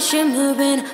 she moving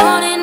holding